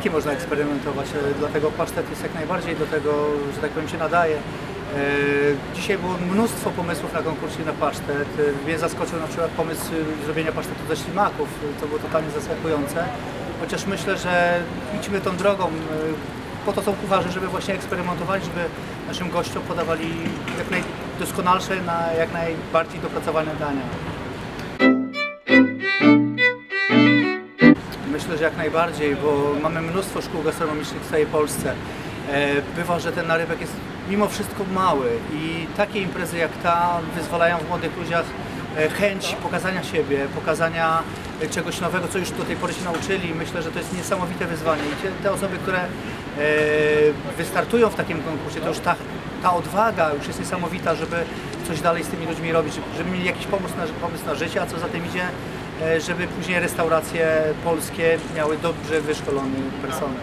wszystkim można eksperymentować, e, dlatego pasztet jest jak najbardziej do tego, że tak powiem, się nadaje. E, Dzisiaj było mnóstwo pomysłów na konkursie na pasztet. E, Mnie zaskoczył na przykład pomysł zrobienia pasztetu ze ślimaków. To było totalnie zaskakujące. Chociaż myślę, że idźmy tą drogą. Po to są kucharze, żeby właśnie eksperymentować, żeby naszym gościom podawali jak najdoskonalsze, na jak najbardziej dopracowane dania. Myślę, że jak najbardziej, bo mamy mnóstwo szkół gastronomicznych w całej Polsce. E, Bywa, że ten narybek jest mimo wszystko mały i takie imprezy jak ta wyzwalają w młodych ludziach e, chęć pokazania siebie, pokazania e, czegoś nowego, co już do tej pory się nauczyli. Myślę, że to jest niesamowite wyzwanie i te, osoby, które wystartują w takim konkursie, to już ta, ta odwaga już jest niesamowita, żeby coś dalej z tymi ludźmi robić, żeby mieli jakiś pomysł na, pomysł na życie, a co za tym idzie, żeby później restauracje polskie miały dobrze wyszkolony personel.